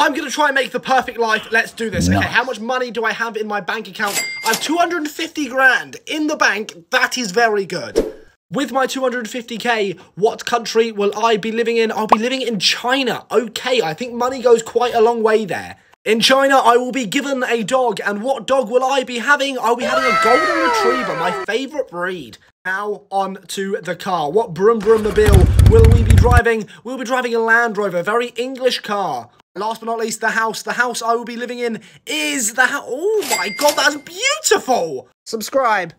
I'm going to try and make the perfect life. Let's do this. Okay, how much money do I have in my bank account? I have 250 grand in the bank. That is very good. With my 250k, what country will I be living in? I'll be living in China. Okay, I think money goes quite a long way there. In China, I will be given a dog, and what dog will I be having? I'll be having a golden retriever, my favourite breed. Now on to the car. What Brum Brum Mobile will we be driving? We'll be driving a Land Rover, very English car. Last but not least, the house. The house I will be living in is the house. Oh my god, that's beautiful! Subscribe.